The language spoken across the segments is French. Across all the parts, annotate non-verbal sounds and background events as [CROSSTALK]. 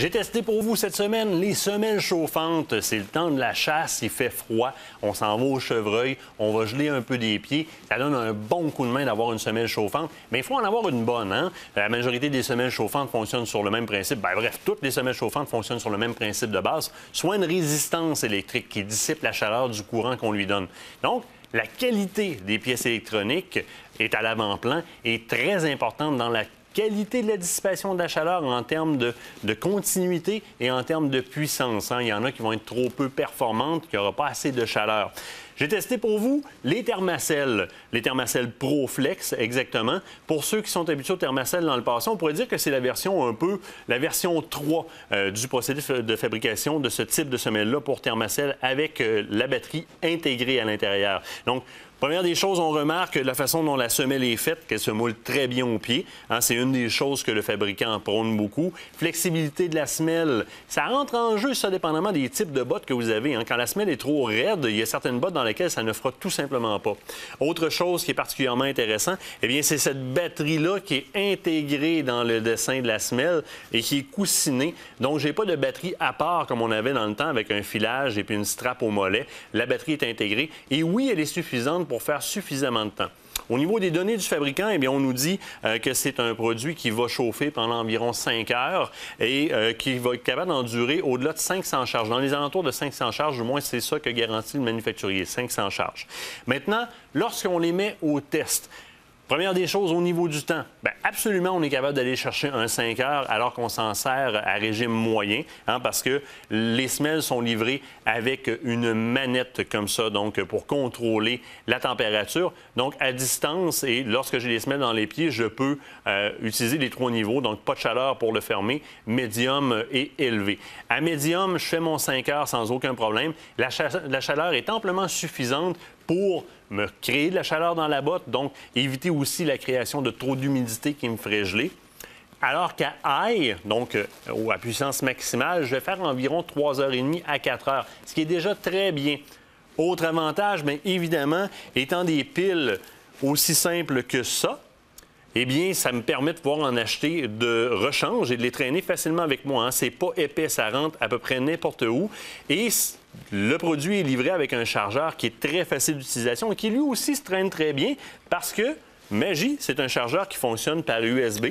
J'ai testé pour vous cette semaine les semelles chauffantes. C'est le temps de la chasse, il fait froid, on s'en va au chevreuil, on va geler un peu des pieds. Ça donne un bon coup de main d'avoir une semelle chauffante, mais il faut en avoir une bonne. Hein? La majorité des semelles chauffantes fonctionnent sur le même principe. Ben, bref, toutes les semelles chauffantes fonctionnent sur le même principe de base, soit une résistance électrique qui dissipe la chaleur du courant qu'on lui donne. Donc, la qualité des pièces électroniques est à l'avant-plan et très importante dans la qualité de la dissipation de la chaleur en termes de, continuité et en termes de puissance. Hein. Il y en a qui vont être trop peu performantes, qui n'auront pas assez de chaleur. J'ai testé pour vous les thermacelles, les thermacelles ProFlex exactement. Pour ceux qui sont habitués aux thermacelles dans le passé, on pourrait dire que c'est la version un peu, la version 3 euh, du procédé de fabrication de ce type de semelle-là pour thermacelle avec euh, la batterie intégrée à l'intérieur. Donc, Première des choses, on remarque la façon dont la semelle est faite, qu'elle se moule très bien au pied. Hein, c'est une des choses que le fabricant prône beaucoup. Flexibilité de la semelle, ça rentre en jeu, ça dépendamment des types de bottes que vous avez. Hein. Quand la semelle est trop raide, il y a certaines bottes dans lesquelles ça ne fera tout simplement pas. Autre chose qui est particulièrement intéressant, eh bien, c'est cette batterie-là qui est intégrée dans le dessin de la semelle et qui est coussinée. Donc, j'ai pas de batterie à part comme on avait dans le temps avec un filage et puis une strap au mollet. La batterie est intégrée. Et oui, elle est suffisante pour faire suffisamment de temps. Au niveau des données du fabricant, eh on nous dit euh, que c'est un produit qui va chauffer pendant environ 5 heures et euh, qui va être capable d'endurer au-delà de 500 charges. Dans les alentours de 500 charges, au moins, c'est ça que garantit le manufacturier, 500 charges. Maintenant, lorsqu'on les met au test, Première des choses, au niveau du temps, bien, absolument, on est capable d'aller chercher un 5 heures alors qu'on s'en sert à régime moyen, hein, parce que les semelles sont livrées avec une manette comme ça, donc pour contrôler la température. Donc, à distance, et lorsque j'ai les semelles dans les pieds, je peux euh, utiliser les trois niveaux, donc pas de chaleur pour le fermer, médium et élevé. À médium, je fais mon 5 heures sans aucun problème. La, la chaleur est amplement suffisante pour me créer de la chaleur dans la botte, donc éviter aussi la création de trop d'humidité qui me ferait geler. Alors qu'à high, donc euh, à puissance maximale, je vais faire environ 3h30 à 4 heures, ce qui est déjà très bien. Autre avantage, bien évidemment, étant des piles aussi simples que ça, eh bien, ça me permet de pouvoir en acheter de rechange et de les traîner facilement avec moi. Hein. C'est pas épais, ça rentre à peu près n'importe où. Et le produit est livré avec un chargeur qui est très facile d'utilisation et qui lui aussi se traîne très bien parce que Magie, c'est un chargeur qui fonctionne par USB.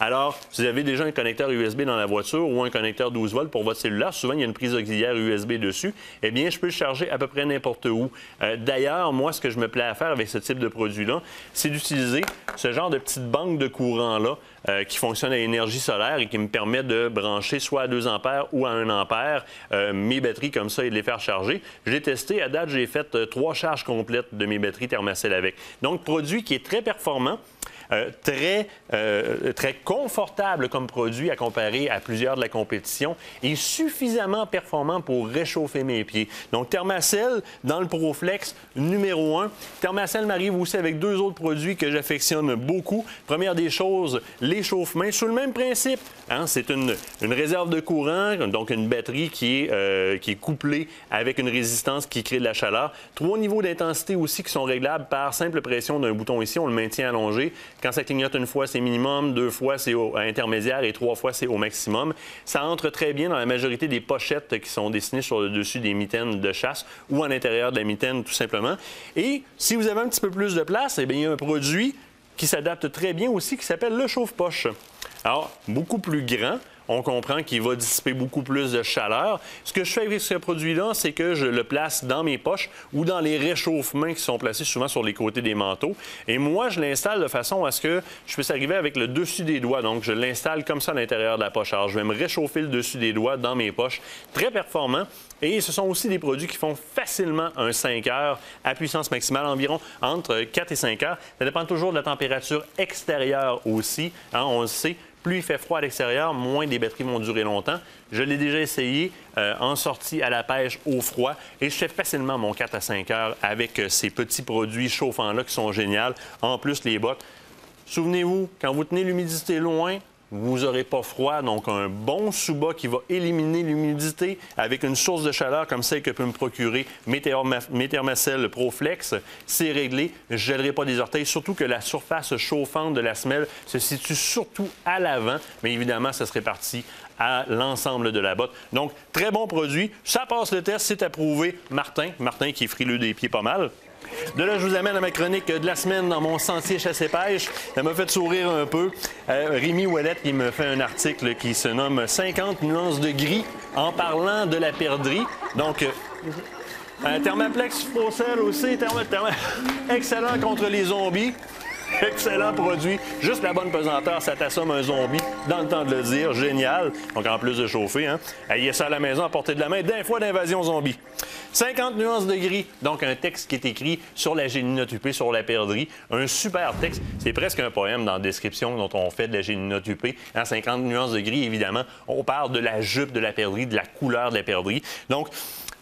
Alors, si vous avez déjà un connecteur USB dans la voiture ou un connecteur 12 volts pour votre cellulaire, souvent il y a une prise auxiliaire USB dessus, eh bien, je peux le charger à peu près n'importe où. Euh, d'ailleurs, moi, ce que je me plais à faire avec ce type de produit-là, c'est d'utiliser ce genre de petite banque de courant-là euh, qui fonctionne à l'énergie solaire et qui me permet de brancher soit à 2 ampères ou à 1 ampère euh, mes batteries comme ça et de les faire charger. J'ai testé, à date, j'ai fait trois charges complètes de mes batteries Thermacell avec. Donc, produit qui est très performant performant. Euh, très, euh, très confortable comme produit à comparer à plusieurs de la compétition et suffisamment performant pour réchauffer mes pieds. Donc, Thermacell, dans le ProFlex, numéro un. Thermacell m'arrive aussi avec deux autres produits que j'affectionne beaucoup. Première des choses, l'échauffe-main, sous le même principe. Hein. c'est une, réserve de courant, donc une batterie qui est, euh, qui est couplée avec une résistance qui crée de la chaleur. Trois niveaux d'intensité aussi qui sont réglables par simple pression d'un bouton ici. On le maintient allongé. Quand ça clignote une fois, c'est minimum, deux fois, c'est au intermédiaire et trois fois, c'est au maximum. Ça entre très bien dans la majorité des pochettes qui sont dessinées sur le dessus des mitaines de chasse ou à l'intérieur de la mitaine, tout simplement. Et si vous avez un petit peu plus de place, eh bien, il y a un produit qui s'adapte très bien aussi qui s'appelle le chauffe-poche. Alors, beaucoup plus grand, on comprend qu'il va dissiper beaucoup plus de chaleur. Ce que je fais avec ce produit-là, c'est que je le place dans mes poches ou dans les réchauffements qui sont placés souvent sur les côtés des manteaux. Et moi, je l'installe de façon à ce que je puisse arriver avec le dessus des doigts. Donc, je l'installe comme ça à l'intérieur de la poche. Alors, je vais me réchauffer le dessus des doigts dans mes poches. Très performant. Et ce sont aussi des produits qui font facilement un 5 heures à puissance maximale, environ entre 4 et 5 heures. Ça dépend toujours de la température extérieure aussi. Hein, on le sait, plus il fait froid à l'extérieur, moins des batteries vont durer longtemps. Je l'ai déjà essayé euh, en sortie à la pêche au froid et je fais facilement mon 4 à 5 heures avec euh, ces petits produits chauffants-là qui sont géniaux. En plus, les bottes. Souvenez-vous, quand vous tenez l'humidité loin, vous n'aurez pas froid, donc un bon sous-bas qui va éliminer l'humidité avec une source de chaleur comme celle que peut me procurer mes Thermacell ProFlex. C'est réglé, je ne gèlerai pas des orteils, surtout que la surface chauffante de la semelle se situe surtout à l'avant, mais évidemment, ça se répartit à l'ensemble de la botte. Donc, très bon produit. Ça passe le test, c'est approuvé. Martin, Martin qui est frileux des pieds pas mal. De là, je vous amène à ma chronique de la semaine dans mon sentier chasse-pêche. Ça m'a fait sourire un peu. Euh, Rémi Ouellette, qui me fait un article qui se nomme 50 nuances de gris en parlant de la perdrix. Donc, euh, Thermaplex Faucel aussi, [LAUGHS] excellent contre les zombies. [LAUGHS] Excellent produit. Juste la bonne pesanteur, ça t'assomme un zombie dans le temps de le dire. Génial. Donc, en plus de chauffer, hein. Ayez ça à la maison à portée de la main d'un fois d'invasion zombie. 50 nuances de gris. Donc, un texte qui est écrit sur la géninotupée, sur la perdrix. Un super texte. C'est presque un poème dans la description dont on fait de la géninotupée. En 50 nuances de gris, évidemment, on parle de la jupe de la perdrix, de la couleur de la perdrix. Donc,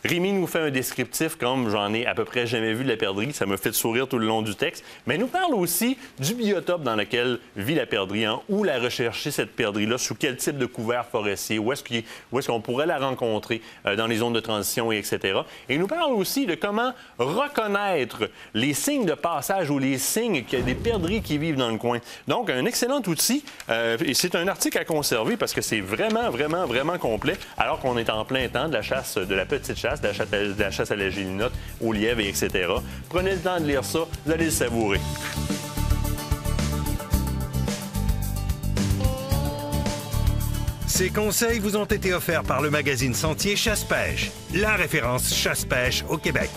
Rémi nous fait un descriptif comme j'en ai à peu près jamais vu de la perdrix. Ça me fait sourire tout le long du texte. Mais nous parle aussi du biotope dans lequel vit la perdrix, hein. où la rechercher, cette perdrix-là, sous quel type de couvert forestier, où est-ce qu'on pourrait la rencontrer euh, dans les zones de transition, et etc. Et il nous parle aussi de comment reconnaître les signes de passage ou les signes qu'il y a des perdrix qui vivent dans le coin. Donc, un excellent outil. Euh, et c'est un article à conserver parce que c'est vraiment, vraiment, vraiment complet, alors qu'on est en plein temps de la chasse, de la petite chasse de la chasse à la gélinote, au lièvre, etc. Prenez le temps de lire ça, vous allez le savourer. Ces conseils vous ont été offerts par le magazine Sentier Chasse-Pêche, la référence chasse-pêche au Québec.